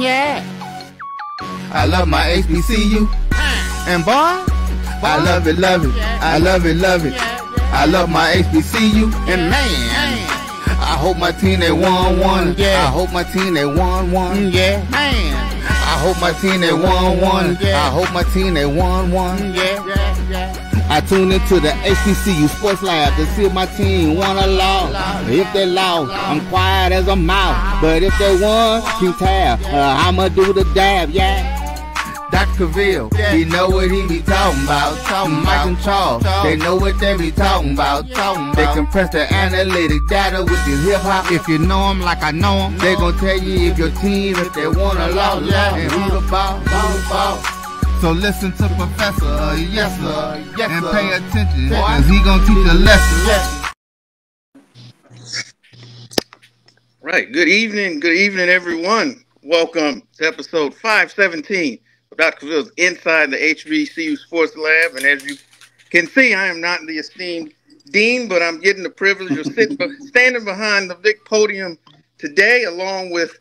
yeah. I love my HBCU. And boy, I love it, love it. I love it, love it. I love my HBCU. And man, I hope my team they won one. Yeah. I hope my team they won one. Yeah. Man. I hope my team they won one. Yeah, I hope my team they won one. Yeah. I tune into the HBCU Sports Lab to see if my team won or lost. If they lost, I'm quiet as a mouse. But if they won, keep tab. Uh, I'ma do the dab, yeah. Dr. Cavil, yeah. he know what he be talking about. Talking Mike and Charles, they know what they be talking about. Talking they compress the analytic data with the hip hop. If you know them like I know them, they gon' tell you if your team, if they won or lost, and who the ball, who the ball. So listen to Professor, yes sir, yes, and pay attention, cause he gonna teach a lesson. Right. Good evening. Good evening, everyone. Welcome to episode 517 of Dr. Cavil's Inside the HBCU Sports Lab. And as you can see, I am not the esteemed dean, but I'm getting the privilege of sitting, standing behind the big podium today, along with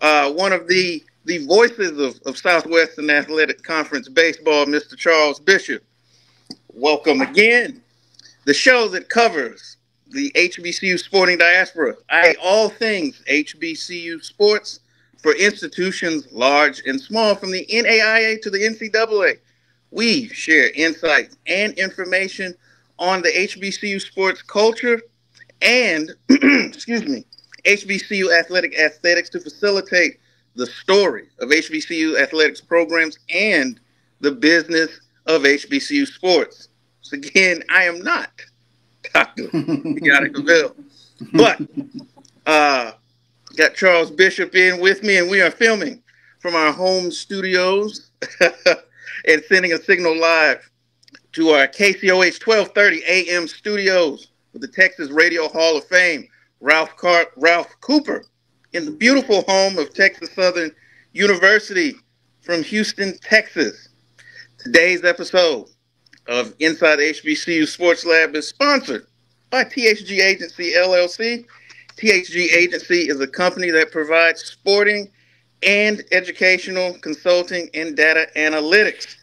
uh, one of the the voices of, of Southwestern Athletic Conference baseball, Mr. Charles Bishop. Welcome again. The show that covers the HBCU sporting diaspora, all things HBCU sports for institutions large and small, from the NAIA to the NCAA. We share insights and information on the HBCU sports culture and, excuse me, HBCU athletic aesthetics to facilitate the story of HBCU athletics programs and the business of HBCU sports. So again, I am not Dr. Cavil, but uh, got Charles Bishop in with me, and we are filming from our home studios and sending a signal live to our KCOH 1230 AM studios with the Texas Radio Hall of Fame, Ralph Car- Ralph Cooper in the beautiful home of Texas Southern University from Houston, Texas. Today's episode of Inside HBCU Sports Lab is sponsored by THG Agency LLC. THG Agency is a company that provides sporting and educational consulting and data analytics.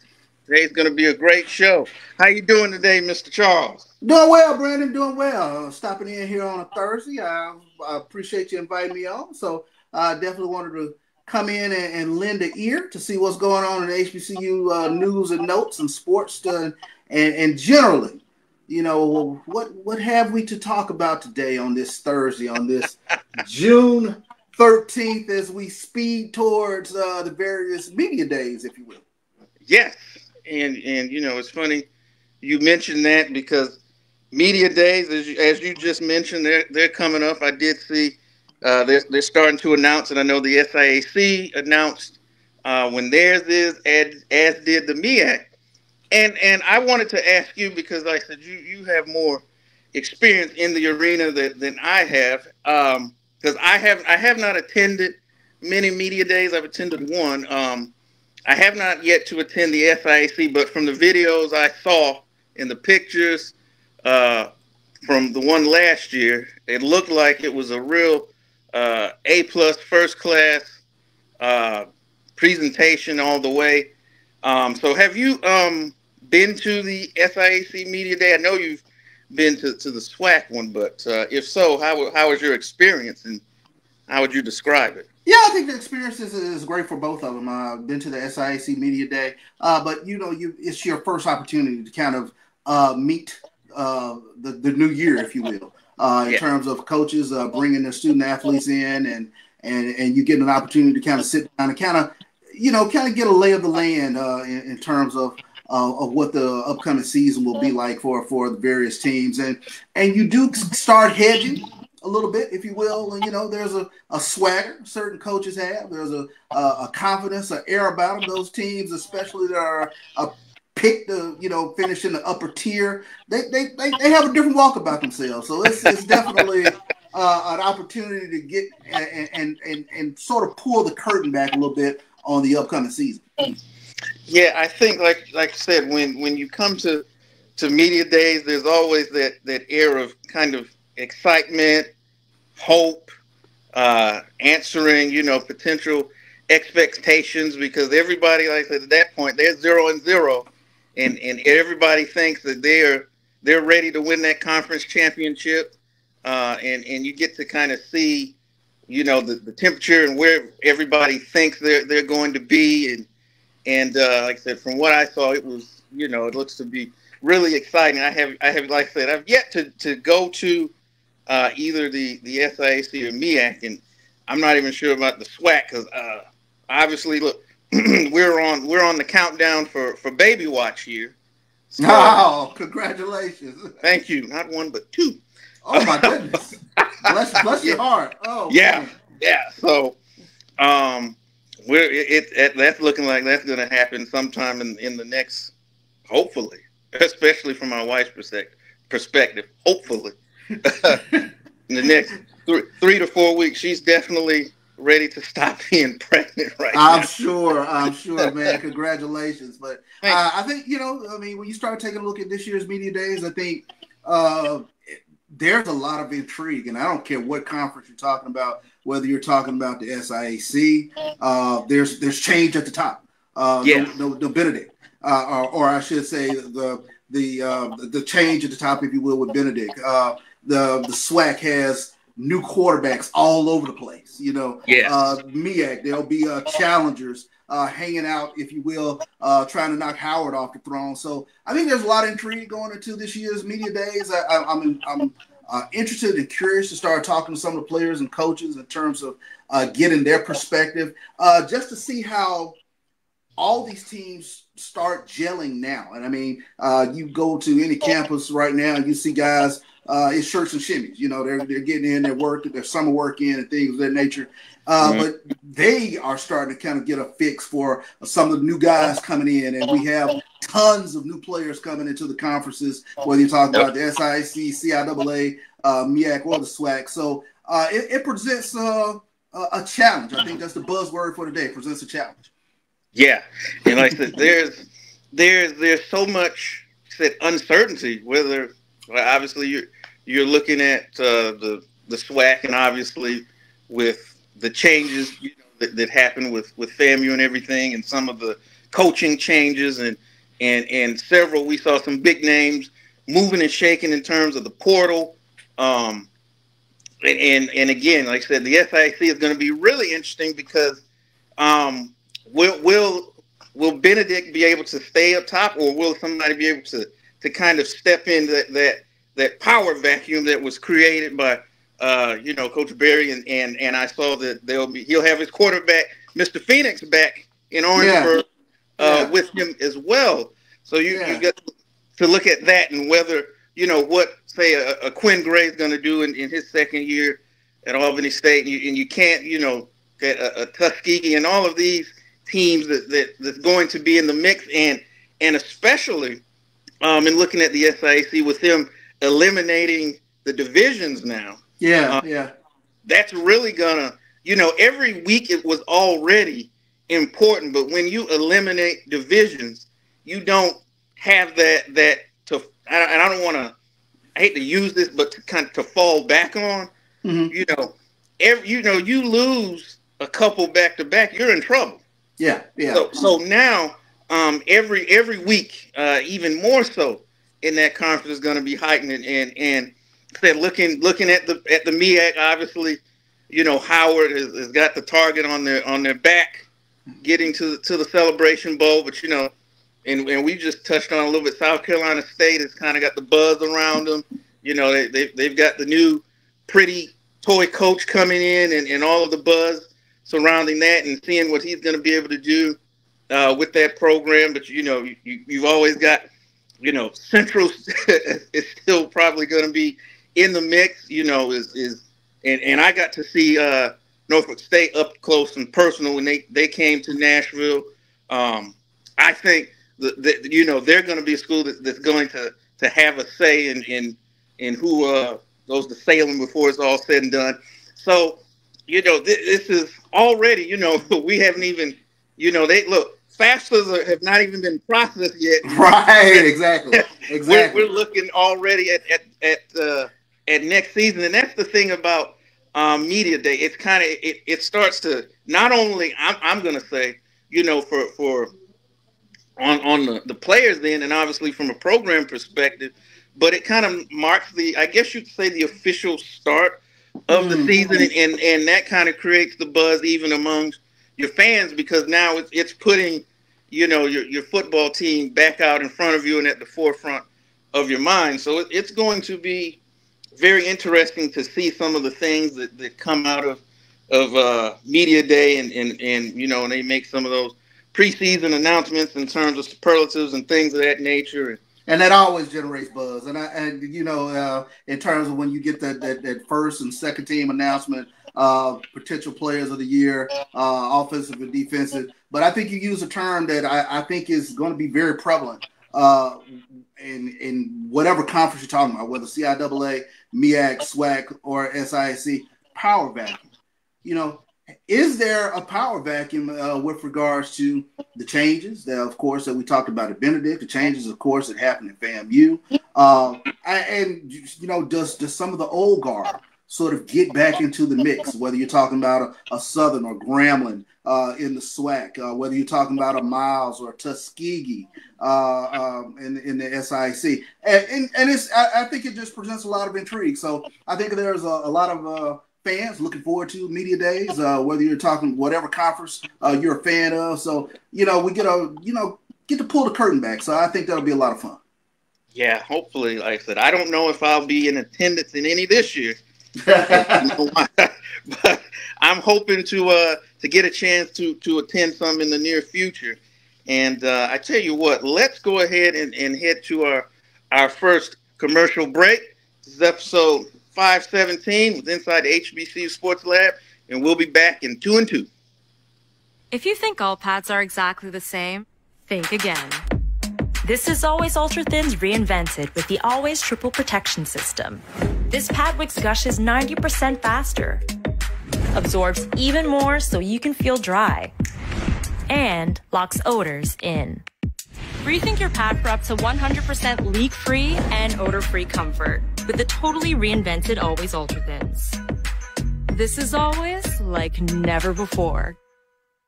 Today's going to be a great show. How you doing today, Mr. Charles? Doing well, Brandon. Doing well. Uh, stopping in here on a Thursday. I, I appreciate you inviting me on. So I uh, definitely wanted to come in and, and, lend an ear to see what's going on in HBCU uh, news and notes and sports to, and, and generally, you know, what what have we to talk about today on this Thursday, on this June 13th, as we speed towards uh, the various media days, if you will. Yes, and and you know, it's funny you mentioned that because media days, as you, as you just mentioned, they're they're coming up. I did see uh, they're they're starting to announce, and I know the SIAC announced uh, when theirs is, as as did the MEAC. And and I wanted to ask you because like I said you you have more experience in the arena that, than I have because um, I have I have not attended many media days. I've attended one. Um, I have not yet to attend the SIAC, but from the videos I saw and the pictures uh, from the one last year, it looked like it was a real uh, A plus first class uh, presentation all the way. Um, so, have you um, been to the SIAC Media Day? I know you've been to, to the SWAC one, but uh, if so, how how was your experience and how would you describe it? Yeah, I think the experience is, is great for both of them. I've been to the SIAC Media Day, uh, but you know, you it's your first opportunity to kind of uh, meet uh, the the new year, if you will, uh, in yeah. terms of coaches uh, bringing their student athletes in, and and and you get an opportunity to kind of sit down and kind of you know kind of get a lay of the land uh, in, in, terms of. of what the upcoming season will be like for for the various teams, and and you do start hedging a little bit, if you will. And, you know, there's a, a swagger certain coaches have. There's a, a, a confidence, an air about them. Those teams, especially that are a pick the you know finish in the upper tier. They they, they, they have a different walk about themselves. So it's, it's definitely uh, an opportunity to get and, and and and sort of pull the curtain back a little bit on the upcoming season. Yeah i think like like i said when when you come to to media days there's always that that air of kind of excitement hope uh answering you know potential expectations because everybody, like at that point, they're zero and zero, and and everybody thinks that they're they're ready to win that conference championship, uh, and and you get to kind of see, you know, the, the temperature and where everybody thinks they're they're going to be, and and uh, like I said, from what I saw, it was you know it looks to be really exciting. I have I have like I said, I've yet to to go to uh, either the the SIAC or MEAC, and I'm not even sure about the SWAC because uh, obviously, look, we're on we're on the countdown for for baby watch here. So, oh, congratulations! Thank you. Not one, but two. Oh my goodness! bless bless your heart. Oh yeah, man. yeah. So, um, we're it, it, that's looking like that's going to happen sometime in in the next, hopefully, especially from my wife's perspective. Perspective, hopefully, in the next three, three to four weeks, she's definitely ready to stop being pregnant right I'm now. sure. I'm sure, man. Congratulations. But uh, I think, you know, I mean, when you start taking a look at this year's media days, I think uh, there's a lot of intrigue. And I don't care what conference you're talking about, whether you're talking about the SIAC, uh, there's there's change at the top. Uh, yes. the, the, the Benedict, uh, or, or, I should say the the uh, the change at the top, if you will, with Benedict. Uh, the the SWAC has new quarterbacks all over the place. You know, yes. uh, MEAC, there'll be uh, challengers uh, hanging out, if you will, uh, trying to knock Howard off the throne. So I think there's a lot of intrigue going into this year's media days. I, I, I'm, I'm uh, interested and curious to start talking to some of the players and coaches in terms of uh, getting their perspective, uh, just to see how all these teams start gelling now. And I mean, uh, you go to any campus right now, you see guys uh, it's shirts and shimmies. You know, they're they're getting in their work, their summer work in, and things of that nature. Uh, But they are starting to kind of get a fix for some of the new guys coming in, and we have tons of new players coming into the conferences. Whether you're talking about the SIC, CIAA, uh, MEAC, or the SWAC, so uh, it, it, presents uh, a challenge. I think that's the buzzword for today. It Presents a challenge. Yeah, and like I said, there's there's there's so much said uncertainty whether well, obviously you're you're looking at uh, the the SWAC, and obviously with the changes you know, that, that happened with with FAMU and everything, and some of the coaching changes, and and and several we saw some big names moving and shaking in terms of the portal. Um, and, and, and again, like I said, the SIC is going to be really interesting because um, will will will Benedict be able to stay up top, or will somebody be able to to kind of step in that that that power vacuum that was created by uh, you know Coach Berry and and and I saw that they'll be he'll have his quarterback Mr. Phoenix back in Orangeburg yeah. Uh, yeah. with him as well. So you yeah. you get to look at that and whether you know what say a, a Quinn Gray is going to do in, in his second year at Albany State, and you, and you can't you know get a, a Tuskegee and all of these teams that, that that's going to be in the mix and and especially um, and looking at the SIAC with them eliminating the divisions now. Yeah, uh, yeah. That's really gonna, you know, every week it was already important, but when you eliminate divisions, you don't have that that to. And I don't want to. I hate to use this, but to kind of to fall back on. Mm-hmm. You know, every you know you lose a couple back to back, you're in trouble. Yeah, yeah. So so now um, every every week, uh, even more so in that conference is going to be heightened and and, and looking looking at the at the MEAC, obviously, you know Howard has, has got the target on their on their back, getting to the, to the Celebration Bowl, but you know, and and we just touched on a little bit. South Carolina State has kind of got the buzz around them. You know, they they they've got the new pretty toy coach coming in and, and all of the buzz surrounding that and seeing what he's going to be able to do uh, with that program. But you know, you, you've always got, you know, Central is still probably going to be in the mix. You know, is is and and I got to see uh, Norfolk State up close and personal when they they came to Nashville. Um, I think that, you know they're going to be a school that, that's going to to have a say in in in who uh, goes to Salem before it's all said and done. So, you know, th- this is already, you know, we haven't even, you know, they look, FAFSAs have not even been processed yet. Right, exactly. Exactly. we're, we're, looking already at at at, uh, at next season, and that's the thing about um, media day, it's kind of it, it starts to not only I'm, I'm going to say you know for for on on the, the players then and obviously from a program perspective, but it kind of marks the I guess you'd say the official start of the mm-hmm. season and, and and that kind of creates the buzz even amongst your fans because now it's it's putting you know your your football team back out in front of you and at the forefront of your mind. So it, it's going to be very interesting to see some of the things that, that come out of of uh, media day and, and and you know and they make some of those preseason announcements in terms of superlatives and things of that nature. And that always generates buzz. And I, and you know, uh, in terms of when you get that, that, that first and second team announcement, uh, potential players of the year, uh, offensive and defensive. But I think you use a term that I, I think is going to be very prevalent uh, in in whatever conference you're talking about, whether CIAA, MEAC, SWAC, or SIAC, power vacuum. You know, is there a power vacuum uh, with regards to the changes that, of course, that we talked about at Benedict, the changes, of course, that happened at FAMU, uh, and you know, does does some of the old guard sort of get back into the mix? Whether you're talking about a, a Southern or Grambling uh, in the SWAC, uh, whether you're talking about a Miles or Tuskegee uh, um, in in the SIC, and and, and it's I, I, think it just presents a lot of intrigue. So I think there's a, a lot of uh, fans looking forward to media days, uh, whether you're talking whatever conference uh, you're a fan of. So you know, we get a you know get to pull the curtain back. So I think that'll be a lot of fun. Yeah, hopefully, like I said, I don't know if I'll be in attendance in any this year, but I'm hoping to uh, to get a chance to to attend some in the near future. And uh, I tell you what, let's go ahead and, and head to our our first commercial break. This is episode 517 with Inside the HBCU Sports Lab, and we'll be back in two and two. If you think all pads are exactly the same, think again. This is Always Ultra Thins reinvented with the Always Triple Protection System. This pad wicks gushes 90% faster, absorbs even more so you can feel dry, and locks odors in. Rethink your pad for up to 100% leak-free and odor-free comfort with the totally reinvented Always Ultra Thins. This is always like never before.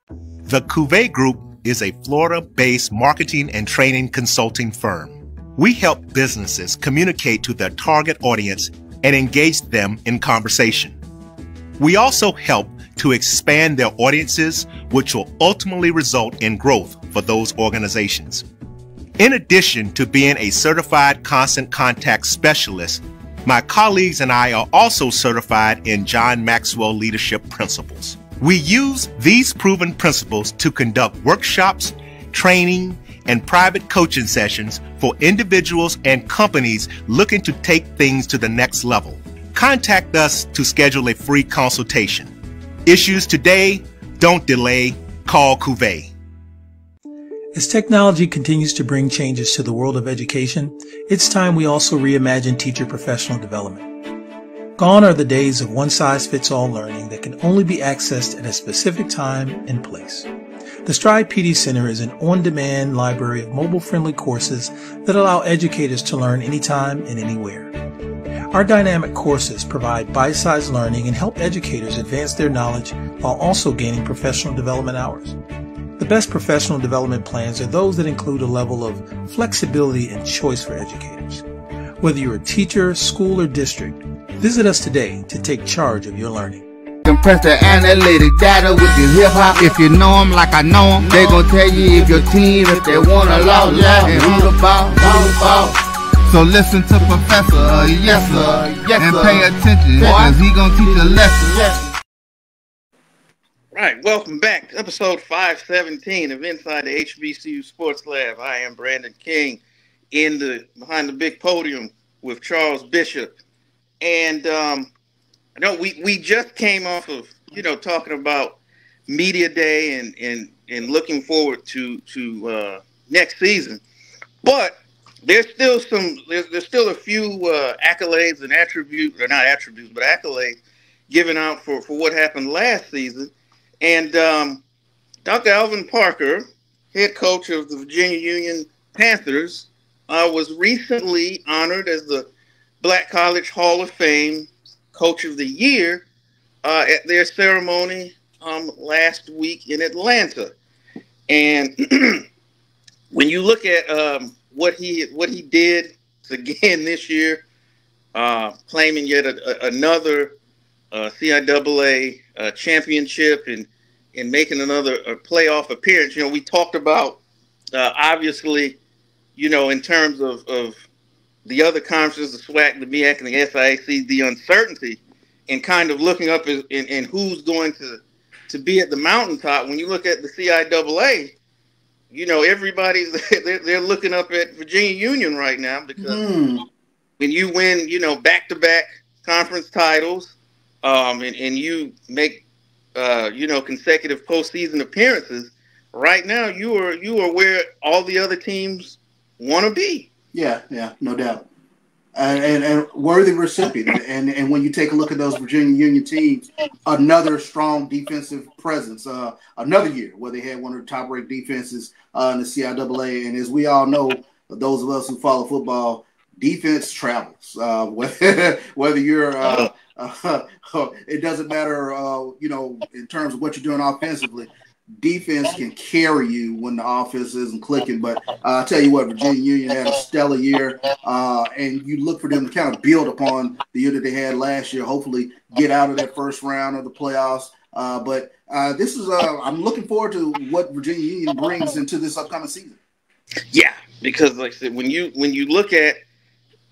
The Cuvée Group is a Florida-based marketing and training consulting firm. We help businesses communicate to their target audience and engage them in conversation. We also help to expand their audiences, which will ultimately result in growth for those organizations. In addition to being a certified constant contact specialist, my colleagues and I are also certified in John Maxwell Leadership Principles. We use these proven principles to conduct workshops, training, and private coaching sessions for individuals and companies looking to take things to the next level. Contact us to schedule a free consultation. Issues today, don't delay, call Cuvée. As technology continues to bring changes to the world of education, it's time we also reimagine teacher professional development. Gone are the days of one-size-fits-all learning that can only be accessed at a specific time and place. The Stride PD Center is an on-demand library of mobile-friendly courses that allow educators to learn anytime and anywhere. Our dynamic courses provide bite-sized learning and help educators advance their knowledge while also gaining professional development hours. The best professional development plans are those that include a level of flexibility and choice for educators. Whether you're a teacher, school, or district, visit us today to take charge of your learning. Compress the analytic data with your hip hop. If you know them like I know them, they gon' tell you if your team, if they wanna lose, yeah, and who the ball, who the ball. So listen to Professor, uh, yes sir, yes, and pay attention, cause he gon' teach a lesson. All right, welcome back to episode 517 of Inside the HBCU Sports Lab. I am Brandon King in the behind the big podium with Charles Bishop. And um, I know we, we just came off of, you know, talking about media day and and, and looking forward to to uh, next season. But there's still some there's, there's still a few uh, accolades and attributes or not attributes, but accolades given out for, for what happened last season and um, Dr. Alvin Parker, head coach of the Virginia Union Panthers, uh, was recently honored as the Black College Hall of Fame Coach of the Year uh, at their ceremony um, last week in Atlanta, and when you look at um, what he what he did again this year, uh, claiming yet a, a, another uh, CIAA uh, championship and and making another playoff appearance. You know, we talked about uh, obviously, you know, in terms of, of the other conferences, the SWAC, the MEAC, and the SIAC, the uncertainty and kind of looking up in, in, in who's going to to be at the mountaintop. When you look at the CIAA, you know, everybody's they're, they're looking up at Virginia Union right now because mm. when you win, you know, back to back conference titles, um, and, and you make uh, you know consecutive postseason appearances, right now you are you are where all the other teams want to be. Yeah, yeah, no doubt. And, and, and, worthy recipient. And and when you take a look at those Virginia Union teams, another strong defensive presence. Uh, another year where they had one of the top ranked defenses uh, in the CIAA. And as we all know, those of us who follow football, defense travels. Uh, whether, whether you're, uh, uh, it doesn't matter, uh, you know, in terms of what you're doing offensively defense can carry you when the offense isn't clicking. But uh, I'll tell you what, Virginia Union had a stellar year, uh, and you look for them to kind of build upon the year that they had last year. Hopefully, get out of that first round of the playoffs. Uh, but uh, this is, uh, I'm looking forward to what Virginia Union brings into this upcoming season. Yeah, because like I said, when you when you look at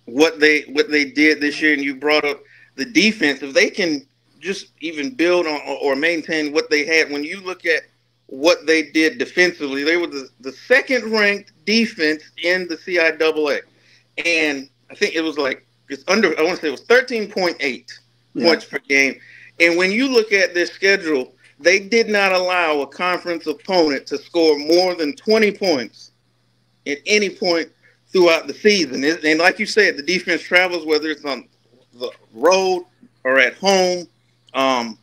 what they what they did this year, and you brought up the defense, if they can just even build on or maintain what they had, when you look at what they did defensively. They were the, the second ranked defense in the CIAA. And I think it was like, it's under, I want to say it was 13.8 yeah. points per game. And when you look at their schedule, they did not allow a conference opponent to score more than 20 points at any point throughout the season. And like you said, the defense travels, whether it's on the road or at home. Um,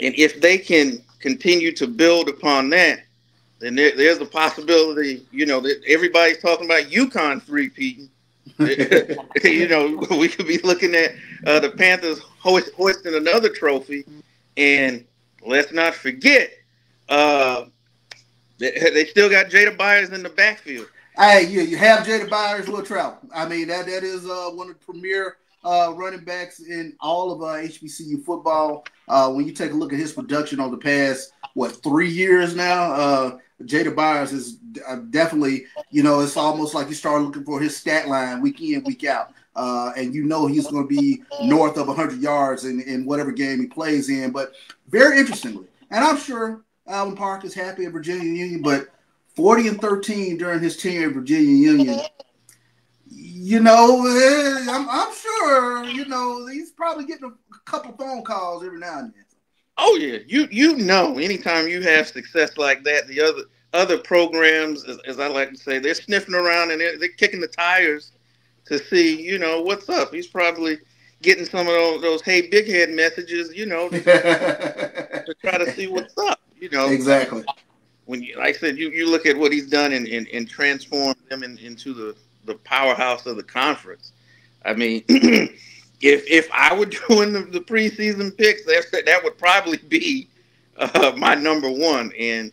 and if they can continue to build upon that, then there, there's a possibility, you know, that everybody's talking about UConn three peating. you know, we could be looking at uh, the Panthers hoist, hoisting another trophy, and let's not forget, uh, they, they still got Jada Byers in the backfield. Hey, you, you have Jada Byers, will travel. I mean, that that is uh, one of the premier uh, running backs in all of uh, HBCU football. Uh, when you take a look at his production over the past what three years now, uh, Jada Byers is uh, definitely you know it's almost like you start looking for his stat line week in week out. Uh, and you know he's going to be north of 100 yards in, in whatever game he plays in. But very interestingly, and I'm sure Alvin Park is happy at Virginia Union, but 40 and 13 during his tenure at Virginia Union you know, eh, I'm, I'm sure, you know, he's probably getting a couple phone calls every now and then. Oh yeah, you you know, anytime you have success like that, the other other programs, as, as I like to say, they're sniffing around and they're, they're, kicking the tires to see, you know, what's up. He's probably getting some of those, those hey big head messages, you know, to, to try to see what's up. You know, exactly. When you, like I said, you, you look at what he's done and, and, and transformed them in, into the the powerhouse of the conference. I mean, if if I were doing the, the preseason picks, that that would probably be uh, my number one. And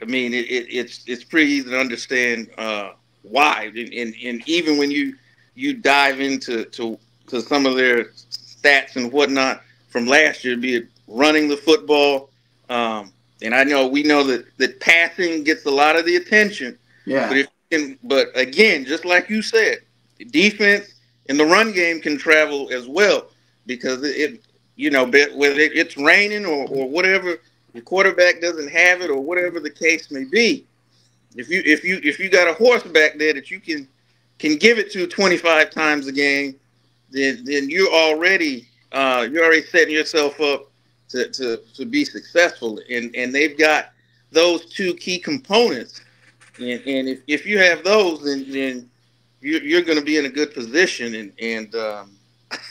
I mean, it, it, it's it's pretty easy to understand uh, why. And, and, and even when you you dive into to, to some of their stats and whatnot from last year, be it running the football. Um, and I know we know that that passing gets a lot of the attention. Yeah. But if but again, just like you said, defense and the run game can travel as well because it, it you know, whether it's raining or, or whatever, the quarterback doesn't have it or whatever the case may be. If you if you if you got a horse back there that you can can give it to 25 times a game, then then you're already uh, you're already setting yourself up to, to, to be successful. And and they've got those two key components and, and if, if you have those, then, then you're, you're going to be in a good position. And, and um,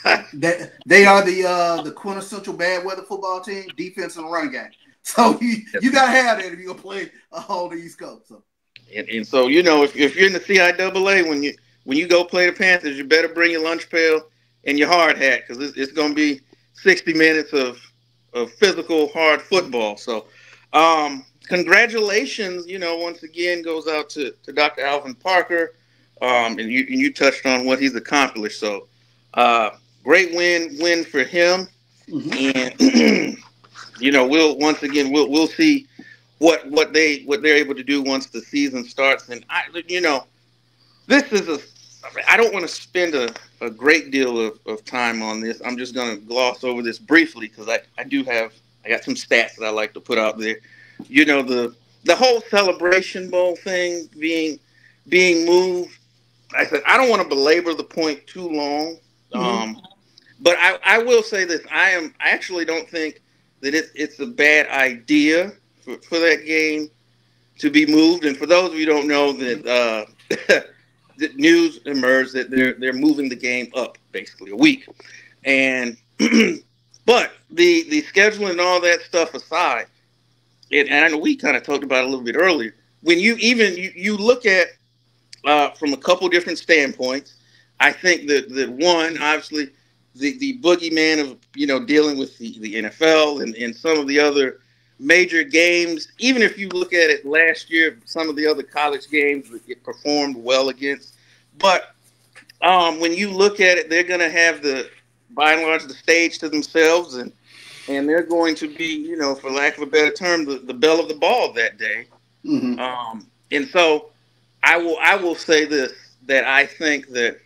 they, they are the uh, the quintessential bad weather football team, defense and run game. So you, you got to have that if you're going to play all the East Coast. So. And, and so, you know, if, if you're in the CIAA, when you when you go play the Panthers, you better bring your lunch pail and your hard hat because it's, it's going to be 60 minutes of of physical hard football. So, um, congratulations, you know, once again goes out to, to Dr. Alvin Parker. Um, and you and you touched on what he's accomplished. So, uh, great win win for him. Mm-hmm. And you know, we'll once again we'll we'll see what what they what they're able to do once the season starts. And I, you know, this is a I don't want to spend a, a great deal of, of time on this. I'm just going to gloss over this briefly because I, I do have I got some stats that I like to put out there. You know the the whole celebration bowl thing being being moved. I said I don't want to belabor the point too long. Mm-hmm. Um, but I, I will say this: I am I actually don't think that it's it's a bad idea for, for that game to be moved. And for those of you who don't know that uh, the news emerged that they're they're moving the game up basically a week, and but the the scheduling and all that stuff aside, it, and I know we kind of talked about a little bit earlier. When you even you, you look at uh, from a couple different standpoints, I think that that one obviously the the boogeyman of you know dealing with the, the NFL and, and some of the other major games. Even if you look at it last year, some of the other college games it performed well against. But um, when you look at it, they're going to have the by and large the stage to themselves, and and they're going to be you know for lack of a better term the, the belle of the ball that day. Mm-hmm. Um, and so I will I will say this that I think that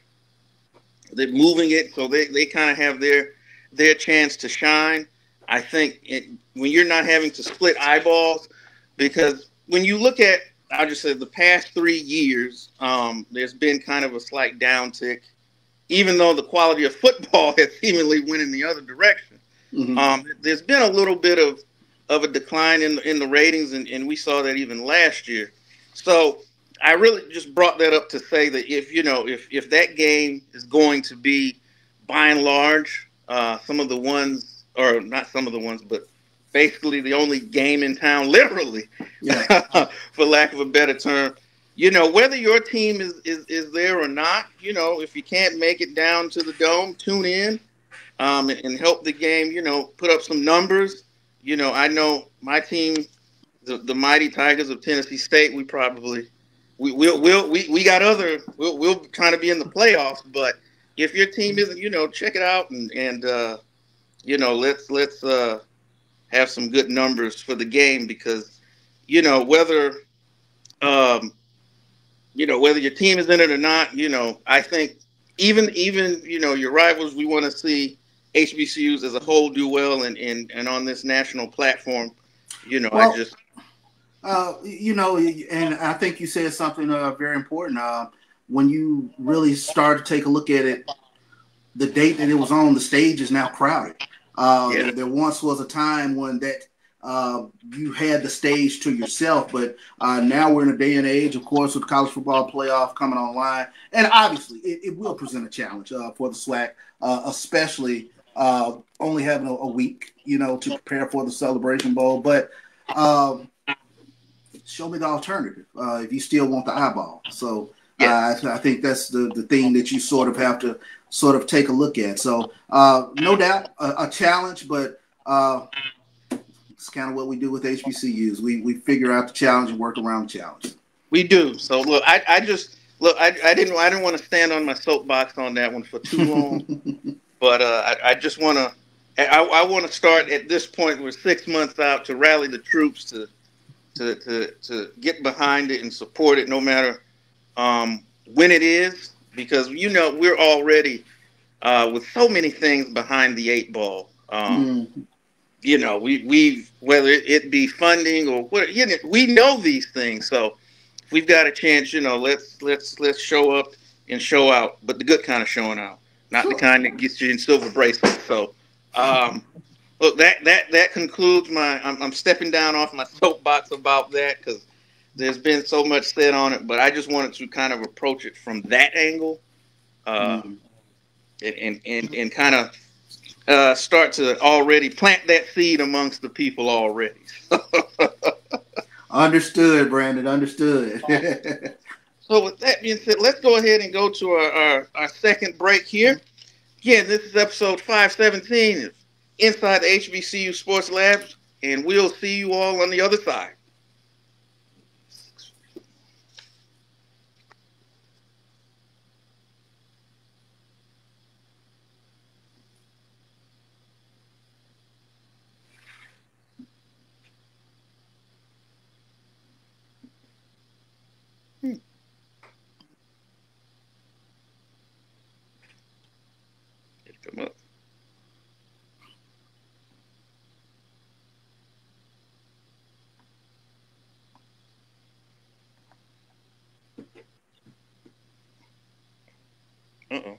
they're moving it so they, they kind of have their their chance to shine. I think it, when you're not having to split eyeballs, because when you look at, I'll just say the past three years, um, there's been kind of a slight downtick, even though the quality of football has seemingly went in the other direction. Mm-hmm. Um, there's been a little bit of of a decline in in the ratings, and, and we saw that even last year. So I really just brought that up to say that if you know if if that game is going to be by and large uh, some of the ones or not some of the ones, but basically the only game in town, literally, yeah. for lack of a better term. You know, whether your team is, is, is there or not, you know, if you can't make it down to the dome, tune in um, and, help the game, you know, put up some numbers. You know, I know my team, the, the mighty Tigers of Tennessee State, we probably we will we'll, we we got other we'll we'll trying to be in the playoffs, but if your team isn't, you know, check it out and and uh, you know let's let's uh, have some good numbers for the game because you know whether um, you know whether your team is in it or not, you know I think even even you know your rivals, we want to see HBCUs as a whole do well and and and on this national platform. You know, well, I just uh, you know, and I think you said something uh, very important. Uh, when you really start to take a look at it, the date that it was on, the stage is now crowded. Uh, yeah. There once was a time when that uh, you had the stage to yourself, but uh, now we're in a day and age, of course, with college football playoff coming online, and obviously it, it will present a challenge for the SWAC, especially only having a, a, week, you know, to prepare for the Celebration Bowl. But um, show me the alternative uh, if you still want the eyeball. So yeah. uh, I, I, think that's the, the thing that you sort of have to sort of take a look at. So uh, no doubt a, a challenge, but uh, it's kind of what we do with HBCUs. We we figure out the challenge and work around the challenge. We do. So look, I, I just look. I, I didn't I didn't want to stand on my soapbox on that one for too long, but uh, I, I just want to. I, I want to start at this point. We're six months out to rally the troops to to, to, to get behind it and support it no matter um, when it is, because you know we're already uh, with so many things behind the eight ball. Um, mm. You know, we we whether it be funding or what, you know, we know these things. So we've got a chance. You know, let's let's let's show up and show out, but the good kind of showing out, not the kind that gets you in silver bracelets. So. Um, Look, that that that concludes my. I'm, I'm stepping down off my soapbox about that because there's been so much said on it, but I just wanted to kind of approach it from that angle, uh, mm-hmm. and, and and and kind of uh, start to already plant that seed amongst the people already. understood, Brandon. Understood. so with that being said, let's go ahead and go to our, our, our second break here. Again, this is episode 517 inside the HBCU Sports Labs, and we'll see you all on the other side. Come up. Uh-oh.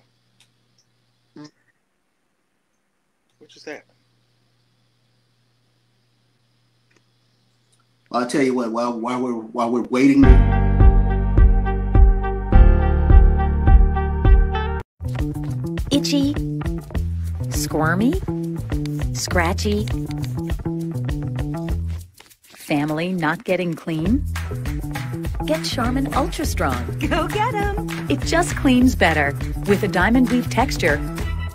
What just happened? I'll tell you what. While while we're while we're waiting. Itchy, squirmy, scratchy, family not getting clean? Get Charmin Ultra Strong. Go get get 'em! It just cleans better. With a diamond weave texture,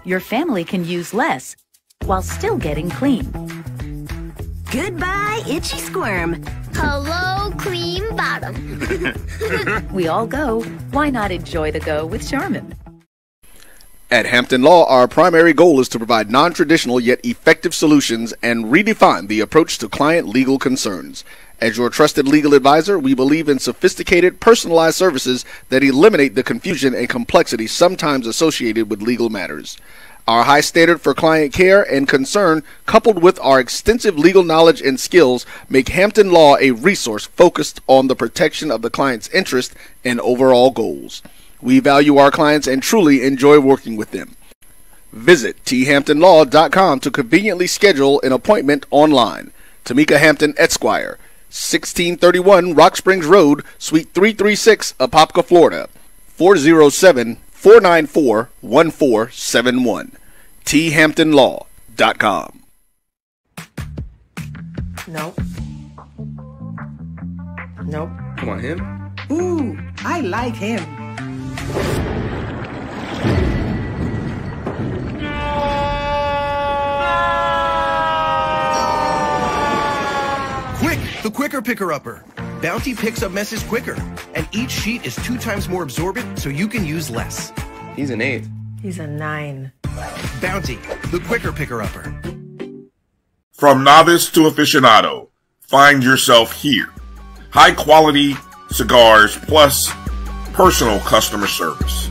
your family can use less while still getting clean. Goodbye, itchy squirm. Hello, cream bottom. We all go. Why not enjoy the go with Charmin? At Hampton Law, our primary goal is to provide non traditional yet effective solutions and redefine the approach to client legal concerns. As your trusted legal advisor, we believe in sophisticated, personalized services that eliminate the confusion and complexity sometimes associated with legal matters. Our high standard for client care and concern, coupled with our extensive legal knowledge and skills, make Hampton Law a resource focused on the protection of the client's interest and overall goals. We value our clients and truly enjoy working with them. Visit thamptonlaw.com to conveniently schedule an appointment online. Tamika Hampton Esquire, 1631 Rock Springs Road, Suite 336, Apopka, Florida. 407 494 1471. thamptonlaw.com. Nope. Nope. Come on, him? Ooh, I like him. Quick, the quicker picker upper. Bounty picks up messes quicker, and each sheet is two times more absorbent so you can use less. He's an eight. He's a nine. Bounty, the quicker picker upper. From novice to aficionado, find yourself here. High quality cigars plus personal customer service.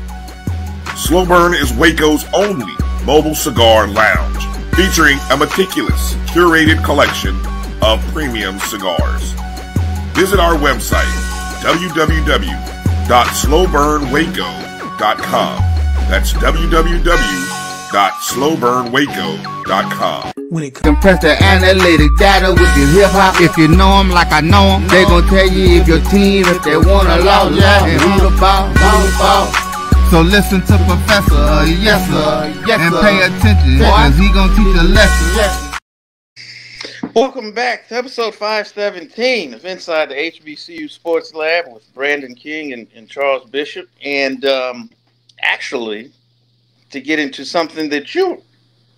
Slow Burn is Waco's only mobile cigar lounge, featuring a meticulous, curated collection of premium cigars. Visit our website, www.slowburnwaco.com. That's www.slowburnwaco.com. When it Compress the analytic data with your hip hop. If you know 'em like I know 'em, they gon' tell you if your team, if they wanna lose, yeah, and who the ball, who the ball. So listen to Professor, uh, yes sir, yes, and pay attention, cause he gon' teach a lesson. Welcome back to episode 517 of Inside the HBCU Sports Lab with Brandon King and, and Charles Bishop. And um, actually, to get into something that you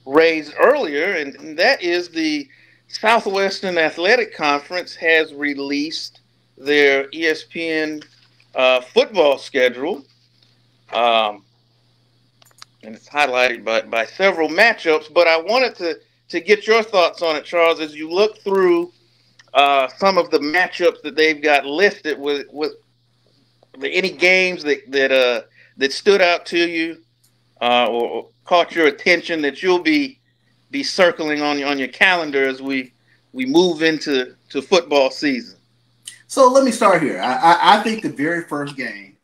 raised earlier, and, that is the Southwestern Athletic Conference has released their ESPN uh, football schedule. Um, and it's highlighted by, by several matchups, but I wanted to to get your thoughts on it, Charles, as you look through uh, some of the matchups that they've got listed with with any games that that uh, that stood out to you uh, or, caught your attention that you'll be be circling on your on your calendar as we we move into to football season. So let me start here. I, I, I think the very first game,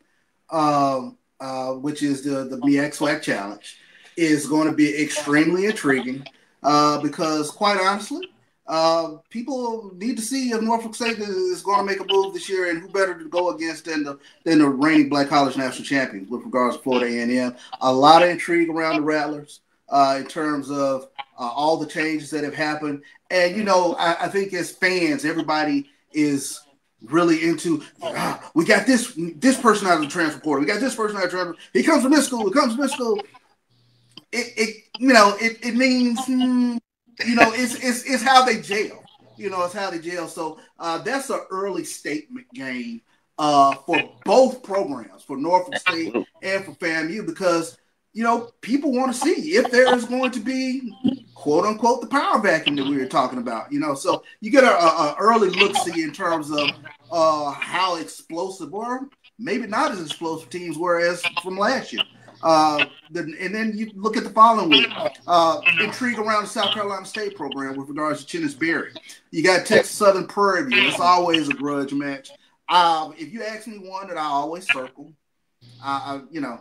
um, uh, which is the the MEAC SWAC Challenge, is going to be extremely intriguing uh, because, quite honestly, uh, people need to see if Norfolk State is going to make a move this year, and who better to go against than the than the reigning Black College national champions with regards to Florida A&M. A lot of intrigue around the Rattlers uh, in terms of uh, all the changes that have happened, and you know, I, I think as fans, everybody is really into ah, we got this this person out of the transfer portal. We got this person out of the transfer. He comes from this school. He comes from this school. It, it you know it, it means hmm, you know, it's it's it's how they jail. You know, it's how they jail. So uh, that's an early statement game uh, for both programs, for Norfolk State and for FAMU, because you know people want to see if there is going to be quote unquote the power vacuum that we were talking about. You know, so you get a, a early look see in terms of uh, how explosive or maybe not as explosive teams were as from last year. Uh, and then you look at the following week. Uh, intrigue around the South Carolina State program with regards to Chennis Berry. You got Texas Southern Prairie View. It's always a grudge match. Um, if you ask me one that I always circle, I, I, you know,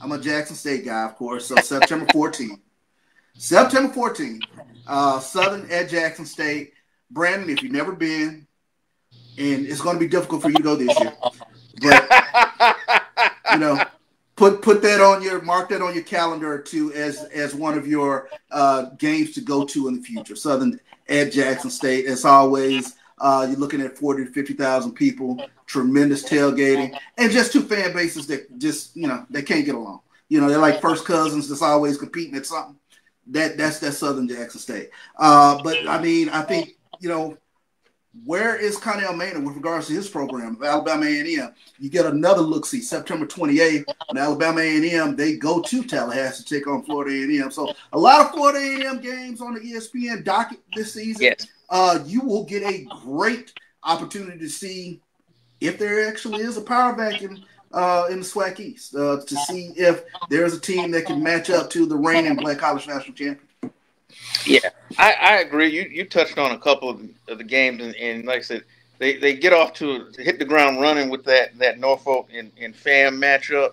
I'm a Jackson State guy, of course. So September 14th. September 14th, uh, Southern at Jackson State. Brandon, if you've never been, and it's going to be difficult for you to go this year, but you know, put put that on your mark that on your calendar too as as one of your uh, games to go to in the future. Southern at Jackson State, as always. Uh, you're looking at 40 to 50,000 people, tremendous tailgating, and just two fan bases that just, you know, they can't get along. You know, they're like first cousins that's always competing at something. That that's that Southern Jackson State. Uh, but I mean, I think, you know, where is Connell Maynard with regards to his program of Alabama A&M? You get another look see September 28th on Alabama A&M. They go to Tallahassee to take on Florida A&M. So a lot of Florida A&M games on the ESPN docket this season. Yes. Uh, you will get a great opportunity to see if there actually is a power vacuum uh, in the SWAC East uh, to see if there's a team that can match up to the reigning Black College National Champion. Yeah, I, I agree. You you touched on a couple of the, of the games, and, and, like I said, they, they get off to, to, hit the ground running with that that Norfolk and, and FAM matchup.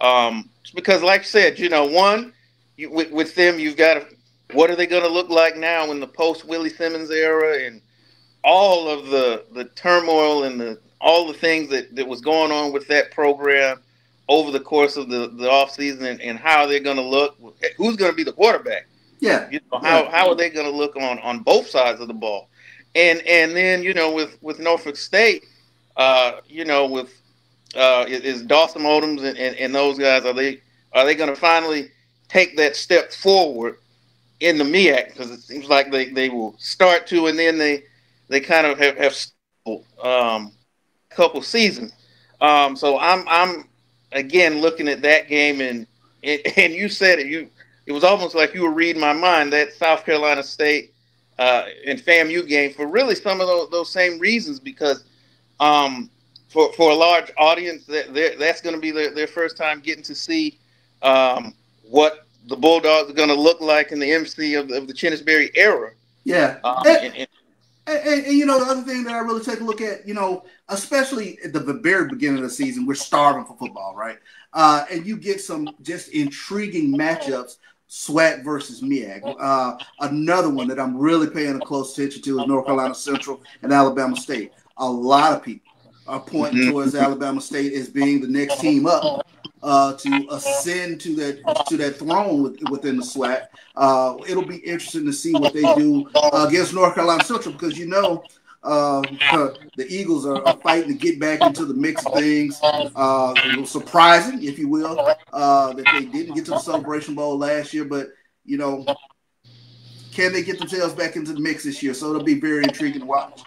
Um, because, like I said, you know, one you, with, with them, you've got what are they going to look like now in the post Willie Simmons era, and all of the the turmoil and the all the things that, that was going on with that program over the course of the the off season, and, and how they're going to look. Who's going to be the quarterback? Yeah. You know, how, how are they going to look on, on both sides of the ball? And and then, you know, with, with Norfolk State, uh, you know, with uh, is Dawson Odums and, and, and those guys, are they are they going to finally take that step forward in the MEAC? Because it seems like they, they will start to, and then they they kind of have, have um, a couple seasons. Um, so I'm I'm again looking at that game, and and, and you said it. You it was almost like you were reading my mind that South Carolina State uh, and FAMU game for really some of those, those same reasons because um, for for a large audience that that's going to be their, their first time getting to see um, what the Bulldogs are going to look like in the MC of the, of the Chennis Berry era. Yeah. Um, and, and, and, and, you know, the other thing that I really take a look at, you know, especially at the very beginning of the season, we're starving for football, right? Uh, and you get some just intriguing matchups SWAC versus MEAC. Uh, another one that I'm really paying a close attention to is North Carolina Central and Alabama State. A lot of people are pointing mm-hmm. towards Alabama State as being the next team up uh, to ascend to that to that throne with, within the SWAC. Uh, it'll be interesting to see what they do uh, against North Carolina Central because you know uh, the Eagles are, are, fighting to get back into the mix of things. Uh, surprising, if you will, uh, that they didn't get to the Celebration Bowl last year, but you know, can they get themselves back into the mix this year? So it'll be very intriguing to watch.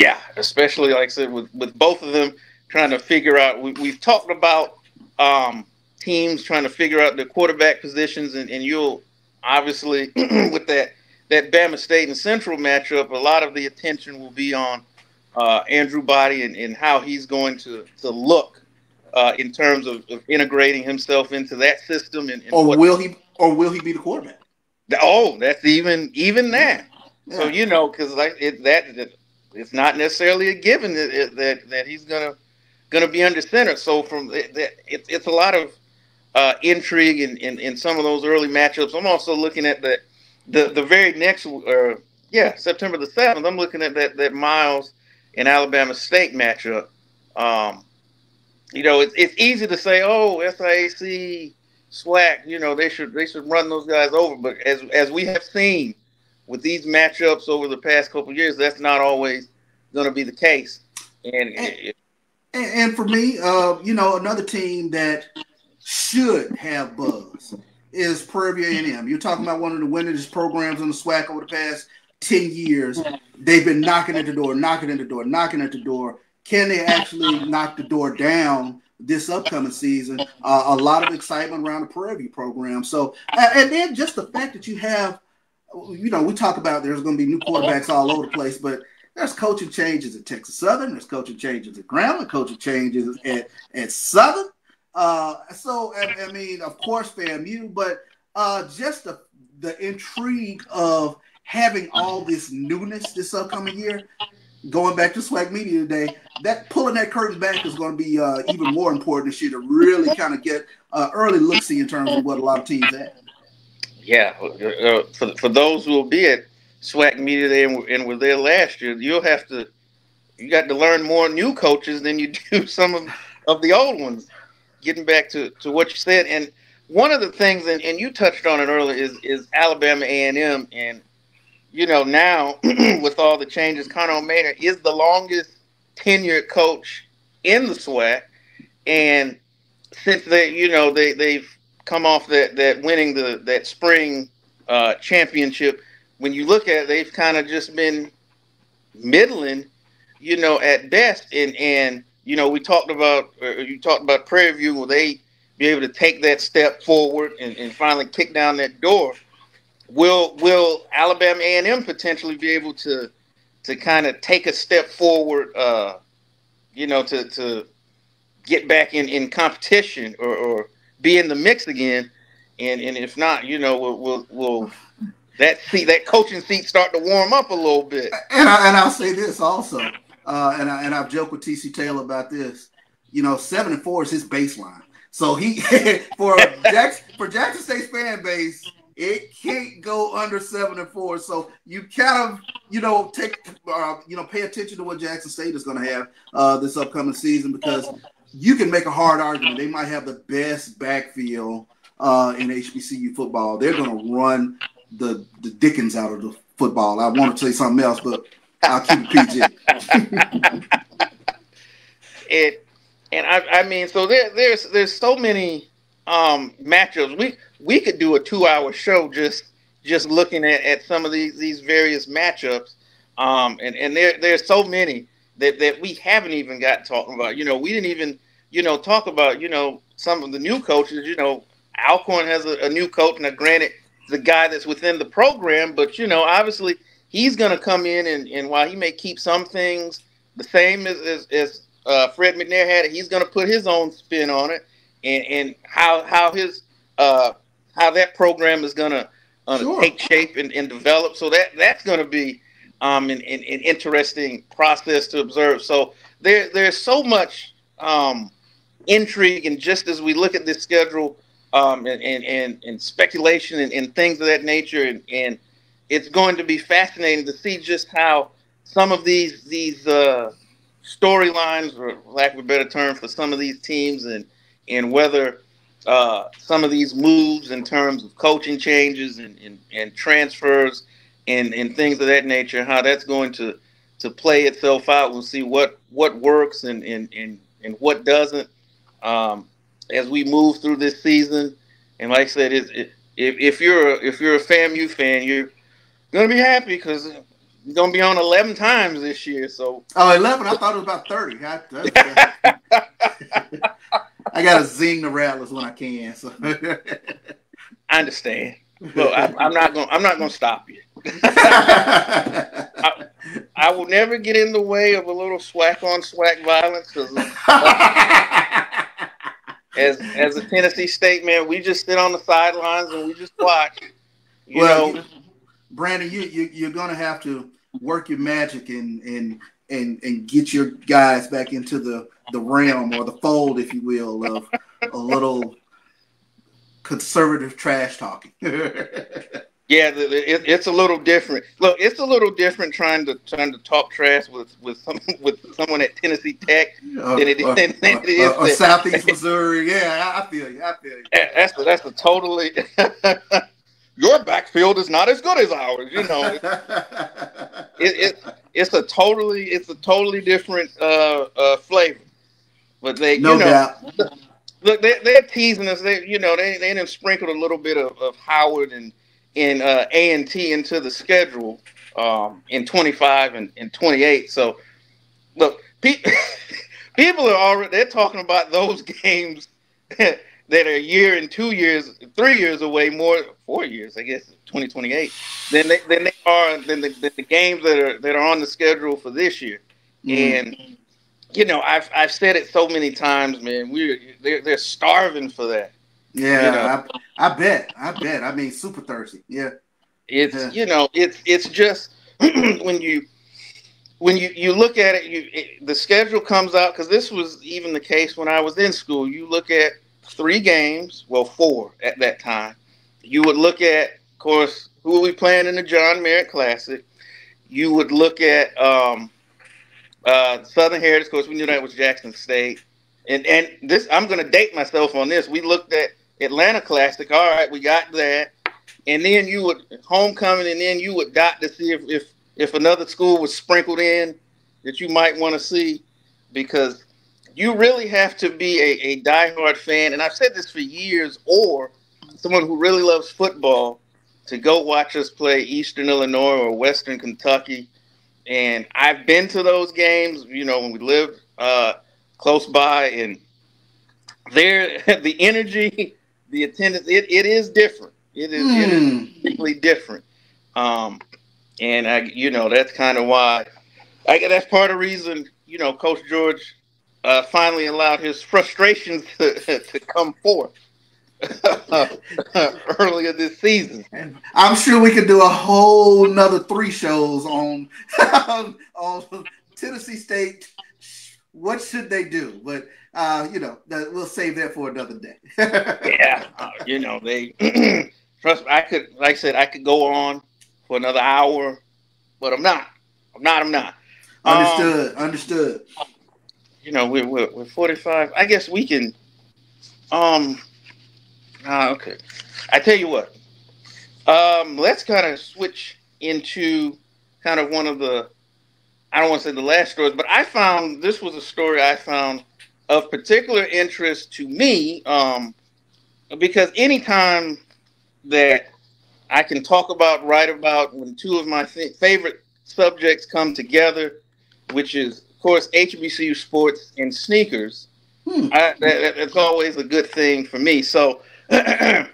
Yeah, especially like I said, with with both of them trying to figure out. We, have talked about um, teams trying to figure out their quarterback positions, and, and you'll obviously with that that Bama State and Central matchup, a lot of the attention will be on uh, Andrew Body and, and, how he's going to to look uh, in terms of, of, integrating himself into that system. And, and or will he? Or will he be the quarterback? Oh, that's even even that. Yeah. So you know, because like it, that, it's not necessarily a given that that, that he's gonna gonna be under center. So from that, it it's a lot of uh, intrigue in, in, in some of those early matchups. I'm also looking at the the the very next, uh, yeah, September the seventh. I'm looking at that that Miles and Alabama State matchup. Um, you know, it's it's easy to say, oh, SIAC, SWAC, you know, they should they should run those guys over. But as as we have seen with these matchups over the past couple years, that's not always going to be the case. And and, and for me, uh, you know, another team that should have buzz is Prairie View A&M. You're talking about one of the winningest programs in the SWAC over the past 10 years. They've been knocking at the door, knocking at the door, knocking at the door. Can they actually knock the door down this upcoming season? Uh, a lot of excitement around the Prairie View program. So, and then just the fact that you have, you know, we talk about there's going to be new quarterbacks all over the place, but there's coaching changes at Texas Southern. There's coaching changes at Grambling. Coaching changes at at Southern. Uh, so I, I, mean, of course, FAMU, but uh, just the the intrigue of having all this newness this upcoming year. Going back to SWAC Media today, that pulling that curtain back is going to be uh, even more important this year to really kind of get uh, early look see in terms of what a lot of teams have. Yeah, uh, for for those who will be at SWAC Media Day and, and were there last year, you'll have to you got to learn more new coaches than you do some of, of the old ones getting back to, to what you said, and one of the things, and, and you touched on it earlier, is is Alabama A and M, and you know now with all the changes, Connell Maynard is the longest tenured coach in the SWAC, and since they, you know, they they've come off that that winning the that spring uh, championship. When you look at it, they've kind of just been middling, you know, at best, and and you know, we talked about, uh, you talked about Prairie View, will they be able to take that step forward and, and finally kick down that door? Will will Alabama A and M potentially be able to to kind of take a step forward? Uh, you know, to to get back in in competition or, or be in the mix again. And and if not, you know, we'll we'll, we'll that seat that coaching seat start to warm up a little bit. And I, and I'll say this also uh, and I, and I've joked with TC Taylor about this. You know, seven and four is his baseline. So he for Jackson for Jackson State's fan base, it can't go under seven and four. So you kind of you know take uh, you know pay attention to what Jackson State is going to have uh, this upcoming season because you can make a hard argument. They might have the best backfield uh, in HBCU football. They're going to run the the Dickens out of the football. I want to say something else, but I'll keep PG. it and I, I mean, so there, there's there's so many um, matchups. We we could do a two hour show just just looking at, at some of these these various matchups. Um, and and there there's so many that, that we haven't even got talking about. You know, we didn't even you know talk about you know some of the new coaches. You know, Alcorn has a, a new coach. Now, granted, the guy that's within the program, but you know, obviously he's going to come in and, and while he may keep some things the same as, as, as uh, Fred McNair had it, he's going to put his own spin on it and, and how how his uh, how that program is going to uh, sure. take shape and, and develop. So that that's going to be um, an, an, an, interesting process to observe. So there there's so much um, intrigue, and just as we look at this schedule um, and, and, and, and speculation and, and, things of that nature, and, and it's going to be fascinating to see just how some of these these uh, storylines, or lack of a better term, for some of these teams, and and whether uh, some of these moves in terms of coaching changes and, and, and transfers and, and things of that nature, how that's going to to play itself out. We'll see what what works and and and, and what doesn't um, as we move through this season. And like I said, it, it, if if you're a, if you're a FAMU fan, you're gonna be happy because you're gonna be on 11 times this year. So oh, 11. I thought it was about 30. I, I gotta zing the rattlers when I can. So I understand. Look, I, am not gonna I'm not gonna stop you. I, I, will never get in the way of a little SWAC on SWAC violence because. as, as a Tennessee State man, we just sit on the sidelines and we just watch. You well, know, Brandon, you, you you're gonna have to work your magic and and and and get your guys back into the the realm or the fold, if you will, of a little conservative trash talking. yeah, it, it's a little different. Look, it's a little different trying to trying to talk trash with with some with someone at Tennessee Tech uh, than it, uh, than, than it is or Southeast Missouri. Yeah, I feel you. I feel you. That's that's a totally your backfield is not as good as ours. You know, it, it, it's a totally it's a totally different uh, uh, flavor. But they, no you know, doubt. look, they, they're teasing us. They, you know, they they didn't sprinkle a little bit of, of Howard and in uh, A and T into the schedule um, in 25 and, and 28. So, look, pe- people are already they're talking about those games that are a year and two years, three years away, more four years, I guess, 2028. Than they than they are than the, than the games that are that are on the schedule for this year. Mm. And you know, I've I've said it so many times, man. We're they're they're starving for that. Yeah, You know. I, I bet. I bet. I mean, super thirsty. Yeah. It's Yeah. you know, it's it's just when you when you you look at it, you it, the schedule comes out because this was even the case when I was in school. You look at three games, well, four at that time. You would look at, of course, who are we playing in the John Merritt Classic. You would look at um, uh, Southern Heritage. Of course, we knew that was Jackson State. And and this, I'm going to date myself on this. We looked at Atlanta Classic. All right, we got that. And then you would homecoming, and then you would dot to see if if, if another school was sprinkled in that you might want to see, because you really have to be a, a diehard fan. And I've said this for years, or someone who really loves football to go watch us play Eastern Illinois or Western Kentucky. And I've been to those games, you know, when we lived uh, close by, and there the energy, the attendance, it, it is different. It is, it is Hmm. completely different. Um, and I, you know, that's kind of why. I that's part of the reason, you know, Coach George uh, finally allowed his frustrations to, to come forth earlier this season. I'm sure we could do a whole nother three shows on on Tennessee State. What should they do? But uh, you know, we'll save that for another day. yeah, uh, you know they trust. Me, I could, like I said, I could go on for another hour, but I'm not. I'm not. I'm not. Um, Understood. You know, we're, we're, we're 45. I guess we can. Um. ah, okay. I tell you what. Um. Let's kind of switch into kind of one of the. I don't want to say the last stories, but I found this was a story I found of particular interest to me. Um, because anytime that I can talk about, write about, when two of my fa- favorite subjects come together, which is, of course, HBCU sports and sneakers. Hmm. I, that, that- that's always a good thing for me. So, the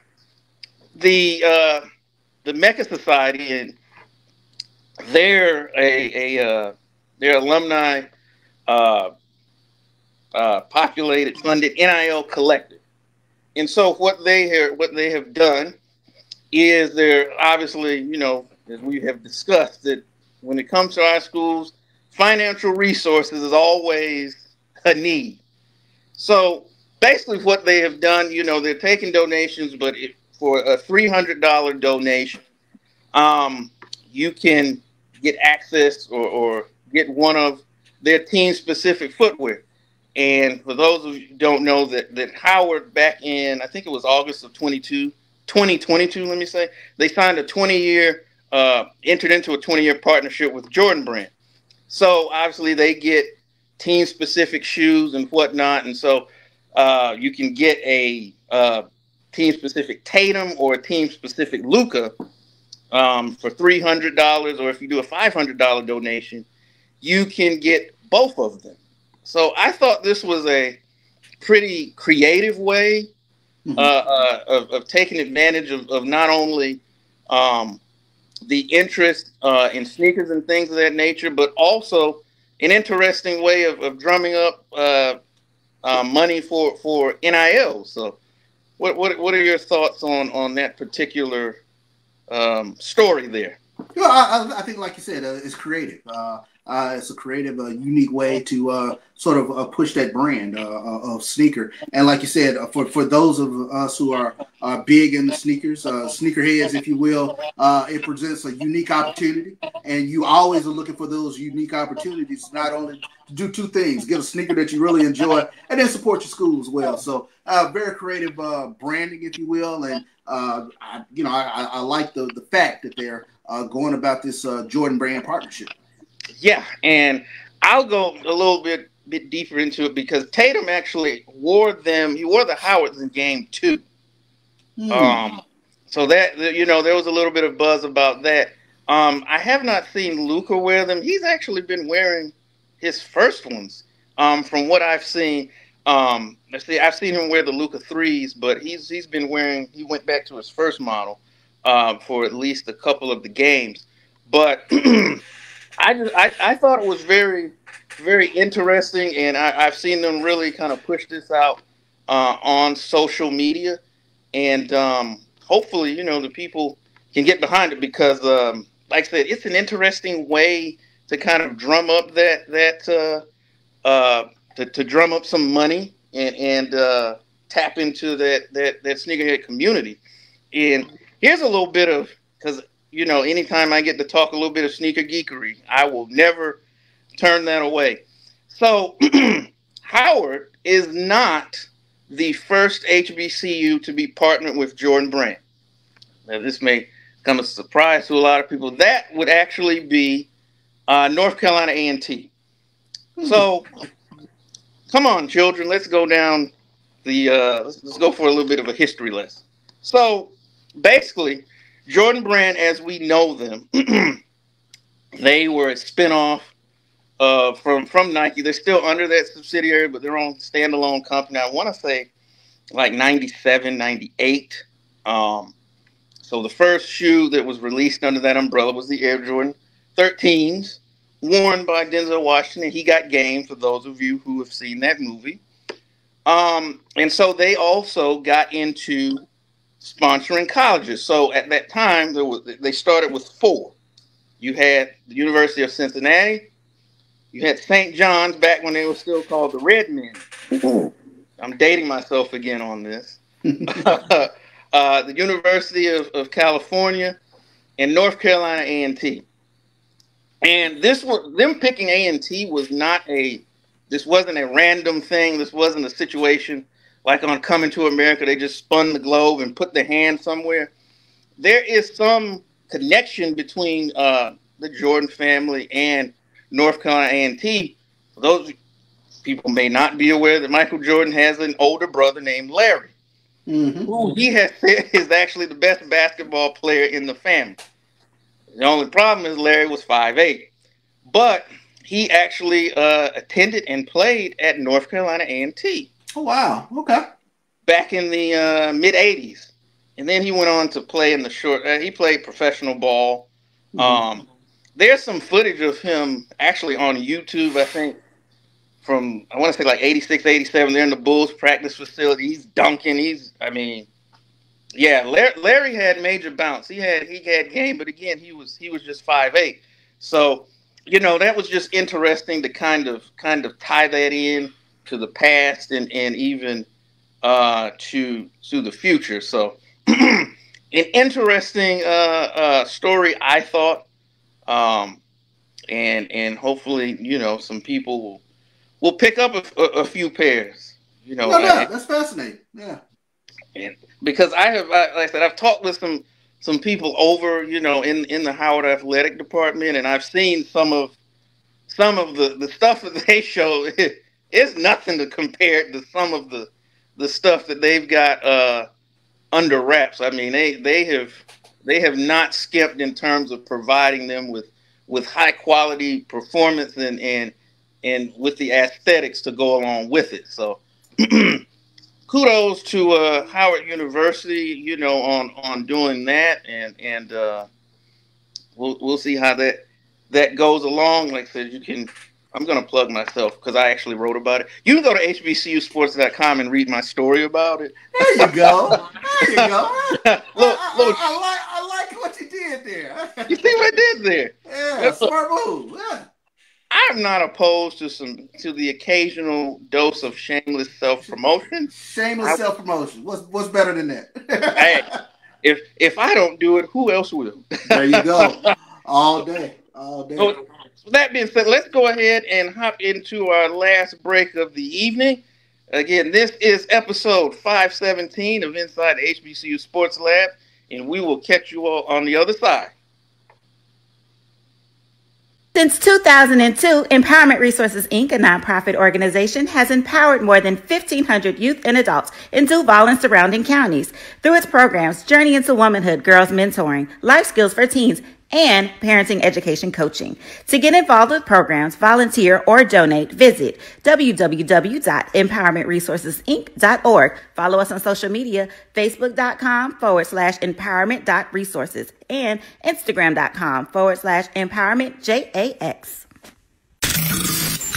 uh, the Mecca Society and they're a, a uh, their alumni uh, uh, populated funded NIL collective, and so what they have what they have done is they're obviously you know as we have discussed that when it comes to our schools, financial resources is always a need. So basically, what they have done, you know, they're taking donations, but for a three hundred dollar donation, um, you can get access or, or get one of their team specific footwear. And for those of you who don't know that that Howard back in I think it was August of 22, 2022, let me say, they signed a 20 year uh, entered into a 20 year partnership with Jordan Brand. So obviously they get team specific shoes and whatnot, and so uh, you can get a uh, team specific Tatum or a team specific Luka um, for three hundred dollars, or if you do a five hundred dollar donation, you can get both of them. So I thought this was a pretty creative way uh, uh, of, of taking advantage of, of not only um, the interest uh, in sneakers and things of that nature, but also an interesting way of, of drumming up uh, uh, money for, for NIL. So, what, what what are your thoughts on on that particular um, story there? Well, I, I- think, like you said, uh, it's creative. Uh, it's a creative, uh, unique way to uh, sort of uh, push that brand uh, uh, of sneaker. And like you said, for for those of us who are big in the sneakers, sneakerheads, if you will, it presents a unique opportunity. And you always are looking for those unique opportunities, not only to do two things: get a sneaker that you really enjoy, and then support your school as well. So, very creative branding, if you will. And I, you know, I, I like the the fact that they're going about this Jordan brand partnership. Yeah, and I'll go a little bit bit deeper into it because Tatum actually wore them. He wore the Howards in Game Two. Hmm. Um, so that you know, there was a little bit of buzz about that. Um, I have not seen Luka wear them. He's actually been wearing his first ones. Um, from what I've seen, um, let's see, I've seen him wear the Luka threes, but he's he's been wearing. He went back to his first model uh, for at least a couple of the games. But I just I, I thought it was very very interesting, and I, I've seen them really kind of push this out uh, on social media, and um, hopefully, you know, the people can get behind it because, um, like I said, it's an interesting way to kind of drum up that that uh, uh, to, to drum up some money and and uh, tap into that that that sneakerhead community. And here's a little bit of because you know, anytime I get to talk a little bit of sneaker geekery, I will never turn that away. So Howard is not the first HBCU to be partnered with Jordan Brand. Now, this may come as a surprise to a lot of people. That would actually be uh, North Carolina A&T. So, come on, children, let's go down the. Uh, let's, let's go for a little bit of a history lesson. So, basically, Jordan Brand, as we know them, they were a spinoff uh, from from Nike. They're still under that subsidiary, but they're on standalone company. I want to say like 97, 98. Um, so the first shoe that was released under that umbrella was the Air Jordan 13s, worn by Denzel Washington. He got game for those of you who have seen that movie. Um, and so they also got into sponsoring colleges. So at that time, there was, they started with four. You had the University of Cincinnati, you had St. John's back when they were still called the Redmen. I'm dating myself again on this. uh, the University of, of California and North Carolina A&T. And this was them picking A&T was not a this wasn't a random thing. This wasn't a situation like on Coming to America. They just spun the globe and put the hand somewhere. There is some connection between uh, the Jordan family and North Carolina A&T. Those people may not be aware that Michael Jordan has an older brother named Larry, mm-hmm. who he has said is actually the best basketball player in the family. The only problem is Larry was 5'8", but he actually uh, attended and played at North Carolina A&T. Oh wow! Okay. Back in the uh, mid '80s, and then he went on to play in the short. Uh, he played professional ball. Mm-hmm. Um, there's some footage of him actually on YouTube. I think from I want to say like 86, 87. They're in the Bulls practice facility. He's dunking. He's I mean, yeah. Larry, Larry had major bounce. He had he had game, but again, he was he was just five eight. So you know that was just interesting to kind of kind of tie that in to the past and and even uh, to to the future. So an interesting uh, uh, story, I thought, um, and and hopefully you know some people will will pick up a, a, a few pairs. You know, no, no, that's fascinating. Yeah, and because I have, like I said, I've talked with some some people over, you know, in in the Howard athletic department, and I've seen some of some of the the stuff that they show. it's nothing to compare to some of the the stuff that they've got uh, under wraps. I mean, they they have they have not skipped in terms of providing them with with high quality performance and and and with the aesthetics to go along with it. So kudos to uh, Howard University, you know, on on doing that, and and uh, we'll we'll see how that that goes along. Like I said, you can I'm going to plug myself because I actually wrote about it. You can go to hbcusports.com and read my story about it. There you go. There you go. look, I, I, I, like, I like what you did there. you see what I did there? Yeah, smart move. Yeah. I'm not opposed to some to the occasional dose of shameless self promotion. Shameless self promotion. What's what's better than that? hey, if if I don't do it, who else will? there you go. All day. All day. So, that being said, let's go ahead and hop into our last break of the evening. Again, this is episode 517 of Inside HBCU Sports Lab, and we will catch you all on the other side. Since 2002, Empowerment Resources Inc., a nonprofit organization, has empowered more than 1,500 youth and adults in Duval and surrounding counties. Through its programs, Journey into Womanhood, Girls Mentoring, Life Skills for Teens, and parenting education coaching. To get involved with programs, volunteer, or donate, visit www.empowermentresourcesinc.org. Follow us on social media, facebook.com forward slash empowerment.resources and instagram.com forward slash empowerment JAX.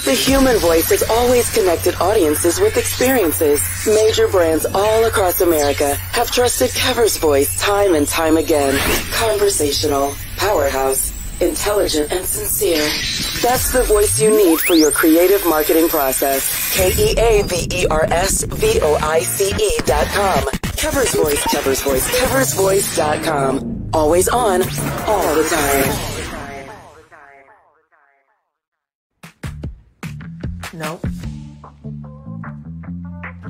The human voice has always connected audiences with experiences. Major brands all across America have trusted Keaver's voice time and time again. Conversational, powerhouse, intelligent, and sincere. That's the voice you need for your creative marketing process. K-E-A-V-E-R-S-V-O-I-C-E dot com. Keaver's Voice, Keaver's Voice, Keaver's Voice dot com. Always on, all the time. Nope.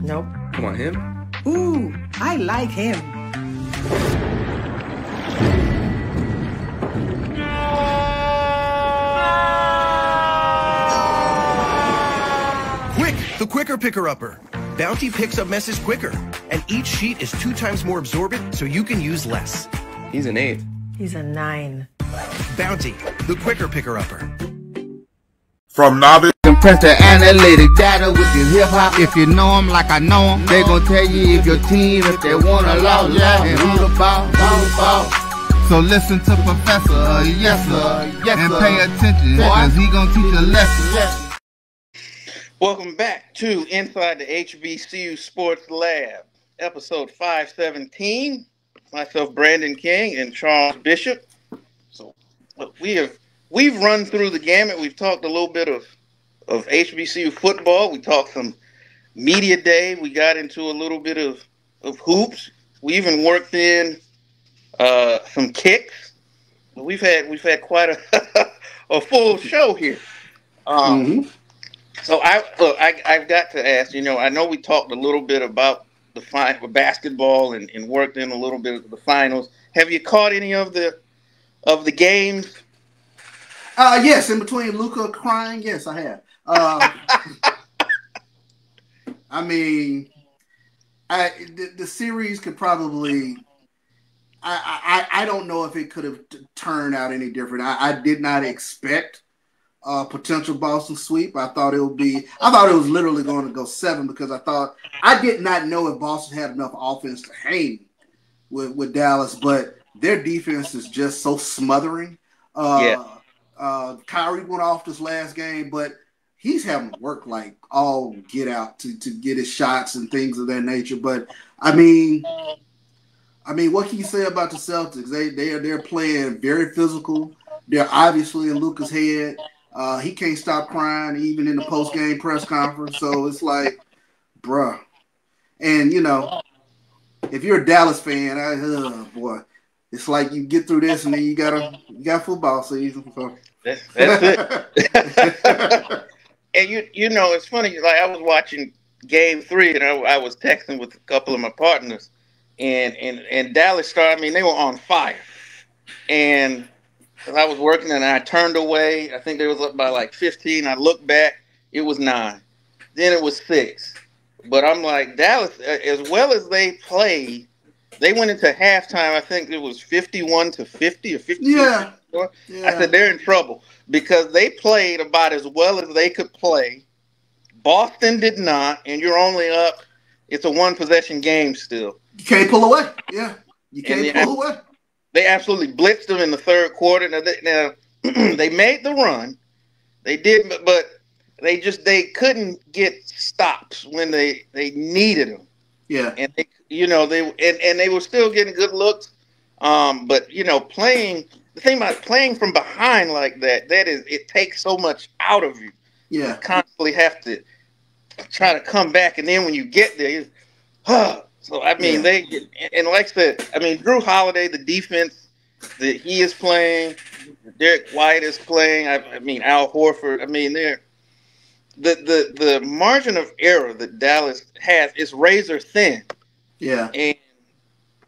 Nope. Come on, him? Ooh, I like him. Quick, the quicker picker upper. Bounty picks up messes quicker, and each sheet is two times more absorbent so you can use less. He's an eight. He's a nine. Bounty, the quicker picker upper. From novice. Compress the analytic data with your hip hop. If you know 'em like I know 'em, they gon' tell you if your team, if they wanna lose, yeah, and who the ball, who the ball. So listen to Professor, yes sir, yes, and pay attention, cause he gon' teach a lesson. Welcome back to Inside the HBCU Sports Lab, episode 517. Myself, Brandon King, and Charles Bishop. So look, we have we've run through the gamut. We've talked a little bit of of HBCU football. We talked some media day. We got into a little bit of of hoops. We even worked in uh, some kicks. We've had we've had quite a a full show here. Um, So I look, I, I've got to ask. You know, I know we talked a little bit about the fi- basketball and, and worked in a little bit of the finals. Have you caught any of the of the games? Uh, yes, in between Luka crying, yes, I have. Uh, I mean, I the, the series could probably. I, I I don't know if it could have t- turned out any different. I, I did not expect a potential Boston sweep. I thought it would be. I thought it was literally going to go seven because I thought I did not know if Boston had enough offense to hang with with Dallas, but their defense is just so smothering. Uh, Yeah. uh, Kyrie went off this last game, but he's having to work like all get out to, to get his shots and things of that nature. But I mean, I mean, what can you say about the Celtics? They they are they're playing very physical. They're obviously in Luka's head. Uh, he can't stop crying even in the post game press conference. So it's like, bruh. And you know, if you're a Dallas fan, I oh boy, it's like you get through this and then you got a you got football season. So That's, that's it. and you you know it's funny. Like I was watching Game Three, and I, I was texting with a couple of my partners, and and and Dallas started. I mean, they were on fire, and I was working, and I turned away. I think they was up by like fifteen. I looked back, it was nine. Then it was six. But I'm like Dallas, uh, as well as they played, they went into halftime. I think it was fifty-one to fifty or fifty. Yeah. I Yeah. said they're in trouble because they played about as well as they could play. Boston did not, and you're only up. It's a one possession game still. you can't pull away. Yeah, you can't And the- pull away. They absolutely blitzed them in the third quarter. Now, they, now they made the run. They did, but, but they just they couldn't get stops when they they needed them. Yeah. and they, you know they and, and they were still getting good looks. Um, but you know, playing the thing about playing from behind like that, that is it takes so much out of you. Yeah. Constantly have to try to come back, and then when you get there, you, so I mean Yeah. they and like I said, I mean Jrue Holiday, the defense that he is playing, Derrick White is playing. I, I mean Al Horford. I mean they're the the the margin of error that Dallas has is razor thin. Yeah. And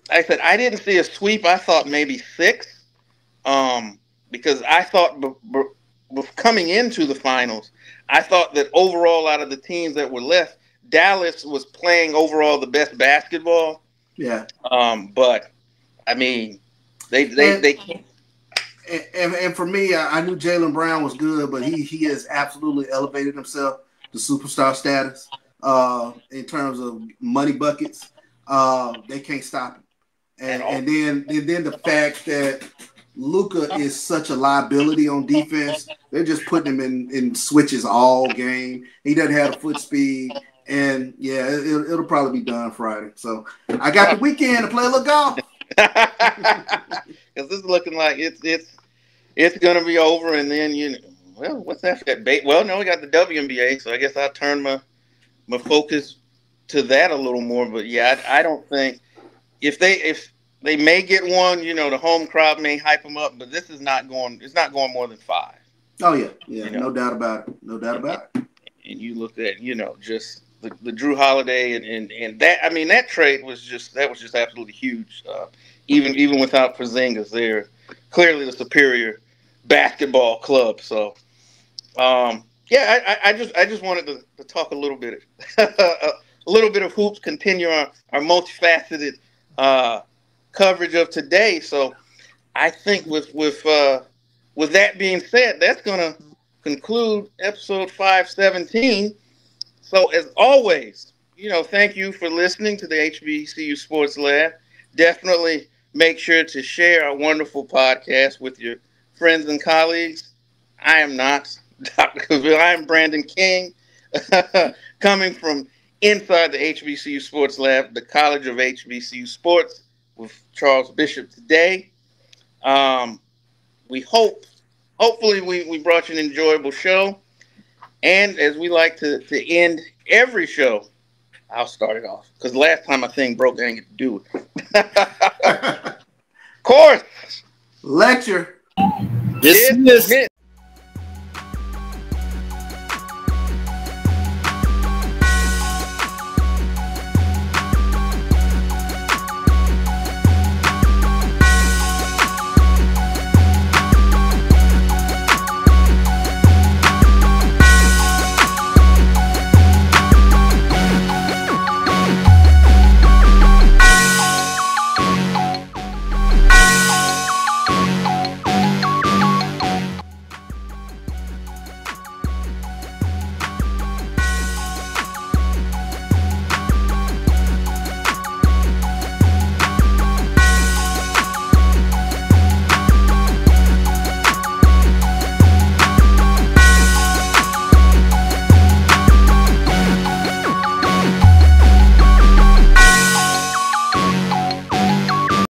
like I said I didn't see a sweep. I thought maybe six, um, because I thought b- b- coming into the finals, I thought that overall, out of the teams that were left, Dallas was playing overall the best basketball. Yeah. Um, but I mean, they they And- they can't. And, and, and for me, I, I knew Jaylen Brown was good, but he he has absolutely elevated himself to superstar status uh, in terms of money buckets. Uh, they can't stop him, and and then and then the fact that Luka is such a liability on defense, they're just putting him in in switches all game. He doesn't have the foot speed. And yeah, it, it'll, it'll probably be done Friday. So I got the weekend to play a little golf. because this is looking like it's it's it's gonna be over, and then you well, what's after that? Well, no, we got the WNBA, so I guess I'll turn my my focus to that a little more. But yeah, I, I don't think if they if they may get one, you know, the home crowd may hype them up, but this is not going. It's not going more than five. Oh yeah, yeah, You know. no doubt about it. No doubt about it. and you look at you know just the, the Jrue Holiday and, and and that I mean that trade was just that was just absolutely huge. Uh, even even without Porzingis, they're clearly the superior basketball club. So um, yeah, I, I- I just I just wanted to, to talk a little bit a little bit of hoops, continue our, our multifaceted uh, coverage of today. So I think with with uh, with that being said, that's gonna conclude episode 517. So, as always, you know, thank you for listening to the HBCU Sports Lab. Definitely make sure to share our wonderful podcast with your friends and colleagues. I am not Dr. Cavil. I am Brandon King, coming from inside the HBCU Sports Lab, the College of HBCU Sports, Charles Bishop today. Um, we hope hopefully we, we brought you an enjoyable show. And as we like to, to end every show, I'll start it off. Because last time my thing broke, I didn't get to do it. of course. Lecture. Dismiss.